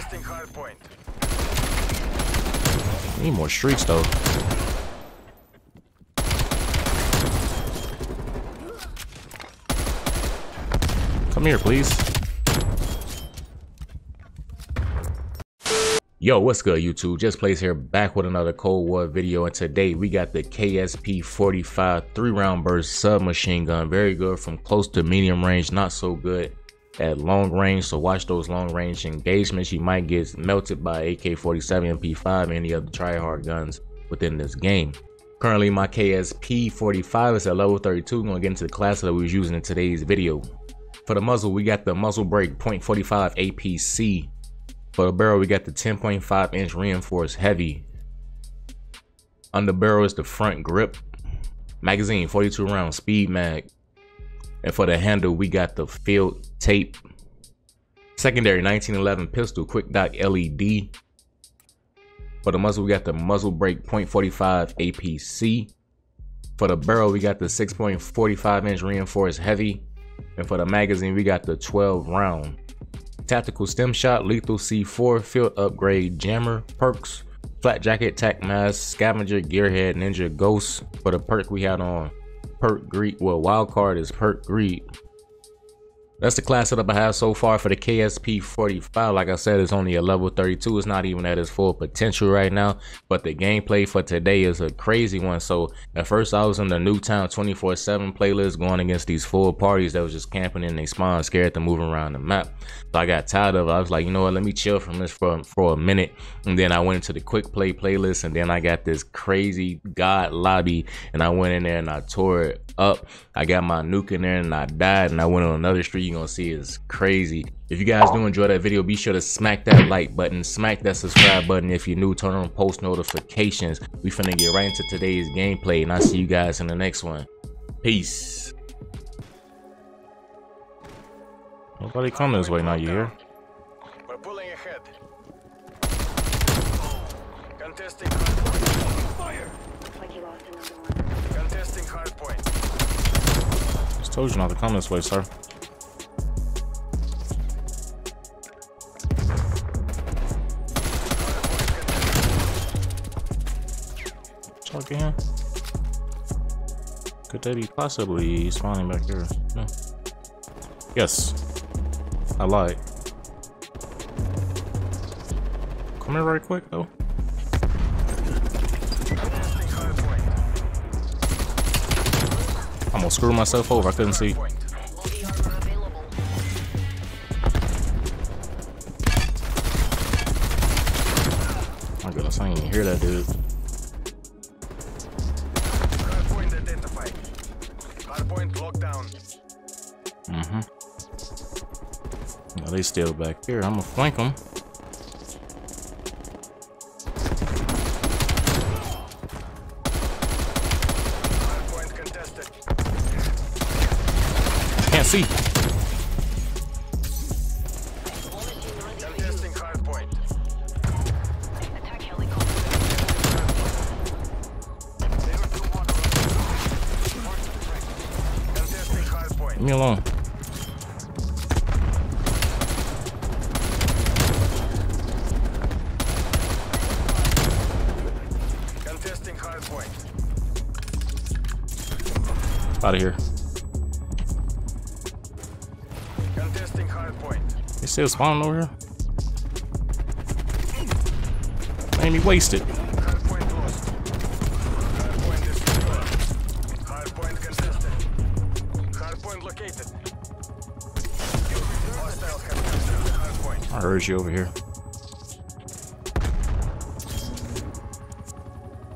Contesting hard point. Need more streaks though. Come here, please. Yo, what's good, YouTube? Just Plays here, back with another Cold War video, and today we got the KSP-45 three-round burst submachine gun. Very good from close to medium range, not so good at long range. So watch those long range engagements. You might get melted by AK-47, MP5, and any other try-hard guns within this game. Currently, my KSP-45 is at level 32. I'm gonna get into the class that we was using in today's video. For the muzzle, we got the muzzle brake .45 APC for the barrel, we got the 10.5 inch reinforced heavy. On the barrel is the front grip. Magazine, 42 round speed mag. And for the handle, we got the field tape. Secondary 1911 pistol, Quickdot LED. For the muzzle, we got the muzzle brake .45 APC. For the barrel, we got the 6.45 inch reinforced heavy. And for the magazine, we got the 12 round Tactical Stim Shot, Lethal C4, Field Upgrade, Jammer, Perks, Flat Jacket, Tac Mask, Scavenger, Gearhead, Ninja, Ghost. For the perk we had on Perk Greed, well, wild card is Perk Greed. That's the class setup I have so far for the KSP 45. Like I said, it's only a level 32. It's not even at its full potential right now. But the gameplay for today is a crazy one. So at first I was in the Nuketown 24-7 playlist going against these full parties that was just camping in their spawn, scared to move around the map. So I got tired of it. I was like, you know what, let me chill from this for, for a minute. And then I went into the quick play playlist and then I got this crazy God lobby and I went in there and I tore it up. I got my nuke in there and I died and I went on another street you're gonna see is crazy. If you guys do enjoy that video, be sure to smack that like button, smack that subscribe button if you're new, turn on post notifications. We finna get right into today's gameplay and I'll see you guys in the next one. Peace. Nobody come this way now, you hear? We're pulling ahead. Contesting Fire! Like you lost another one. Contesting hard point. Just told you not to come this way, sir. Talk again. Could they be possibly spawning back here? No. Yes. I lied. Come here right quick though. I'm gonna screw myself over. I couldn't see. My goodness, I didn't even hear that dude. They still back here. I'm gonna flank them. Can't see. Leave me alone. Out of here. Contesting hard point. They still spawning over here. Made me wasted. Hard point lost. Hard point is. Hard point contested. Hard point located. Hostile contested hard point. I heard you over here.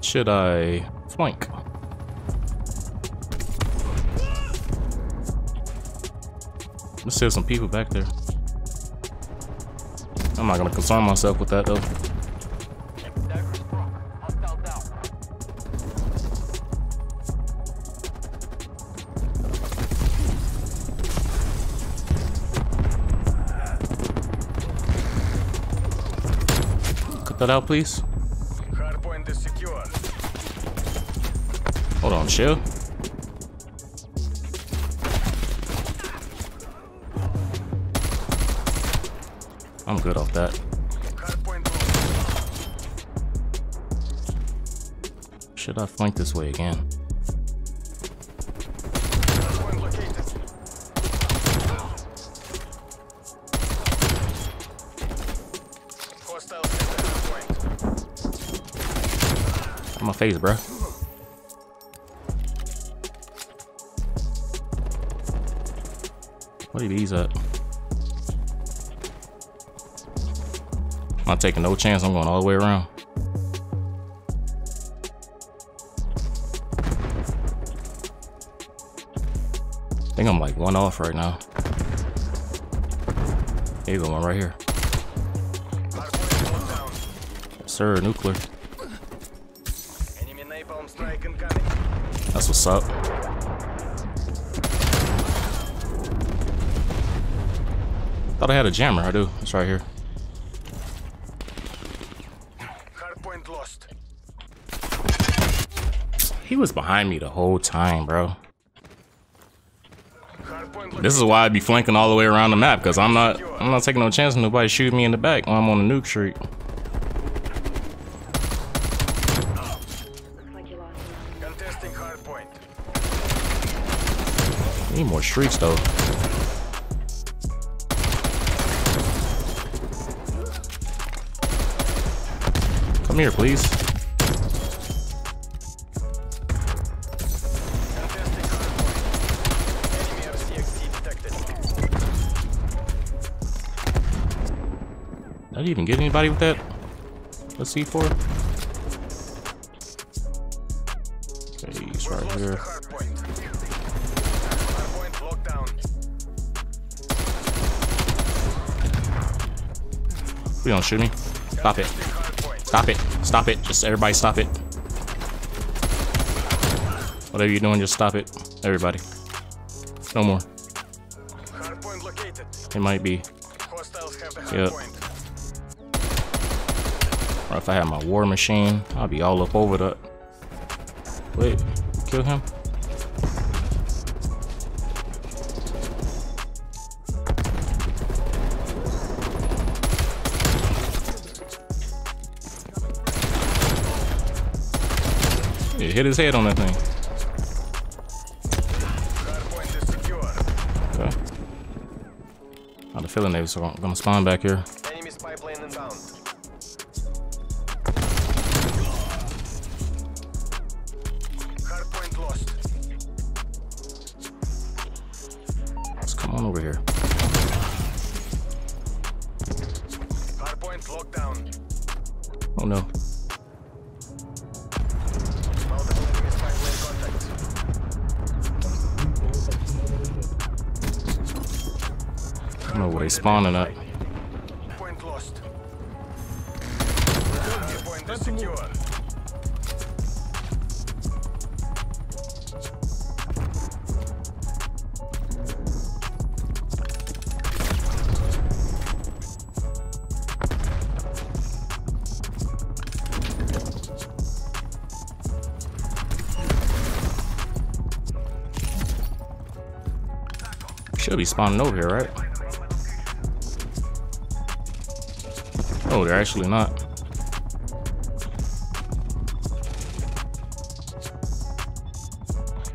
Should I flank? There's still some people back there. I'm not gonna concern myself with that though. Cut that out, please. Hard point is secure. Hold on, chill. I'm good off that. Should I flank this way again? I'm a face, bro. What are these at? Not taking no chance. I'm going all the way around. I think I'm like one off right now. Here you go, one right here. Sir, nuclear. That's what's up. Thought I had a jammer. I do. It's right here. He was behind me the whole time, bro. This is why I'd be flanking all the way around the map, because I'm not I'm not taking no chance nobody shooting me in the back when I'm on the nuke hardpoint. Need more streaks though. Come here, please. I even get anybody with that? Let's see for. Okay, he's right here. hardpoint. Hardpoint locked down. Please don't shoot me. Stop it. Stop it. Stop it. Just everybody stop it. Whatever you're doing, just stop it. Everybody. No more. It might be. Or if I had my war machine, I'll be all up over that. Wait, kill him? Yeah, hit his head on that thing. Okay. I had a feeling they was gonna spawn back here. Locked down. Oh no. Where they spawning at. Should be spawning over here, right? Oh, they're actually not.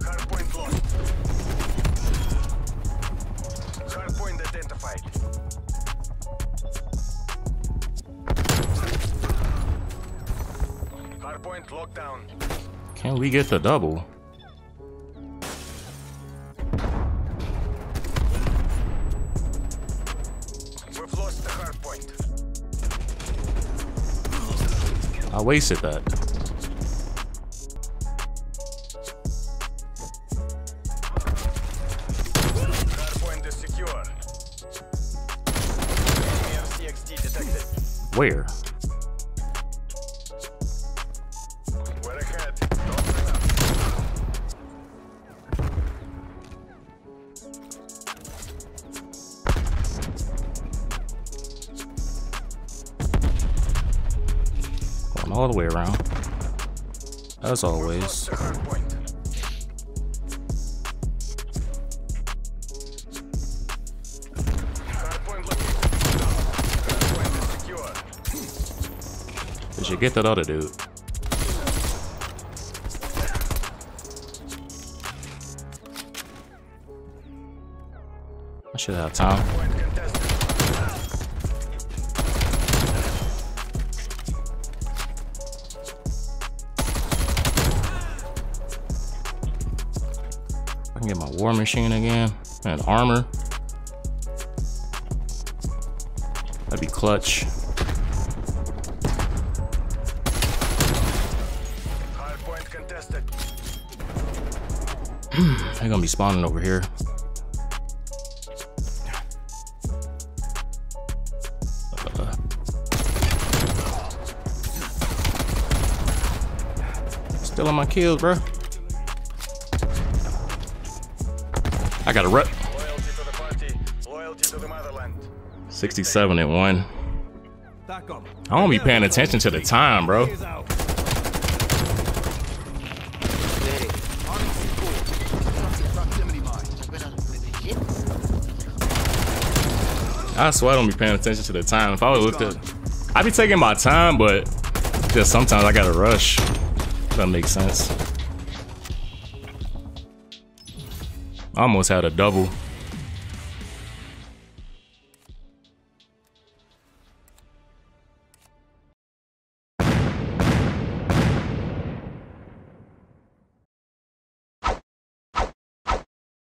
Hardpoint lost. Hardpoint identified. Hardpoint locked down. Can we get the double? I wasted that. Where? all the way around. As always. Did you get that other dude. I should have time. Get my war machine again and armor. That'd be clutch. They're gonna be spawning over here. Uh, Still on my kills, bro. I got a rep. Loyalty to the party. Loyalty to the motherland. 67 and 1. I don't be paying attention to the time, bro. I swear I don't be paying attention to the time. If I would looked at, I'd be taking my time, but just sometimes I gotta rush. That makes sense. Almost had a double.